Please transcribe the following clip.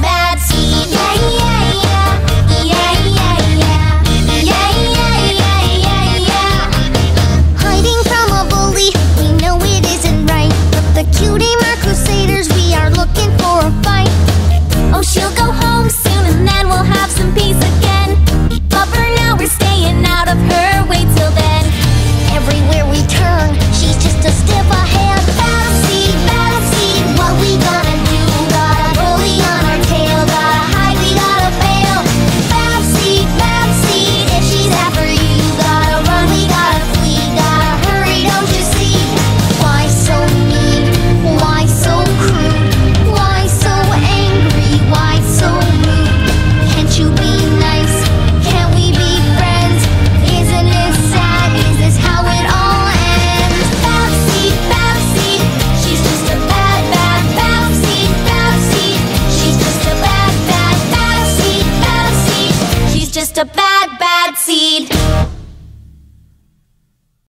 bad seed.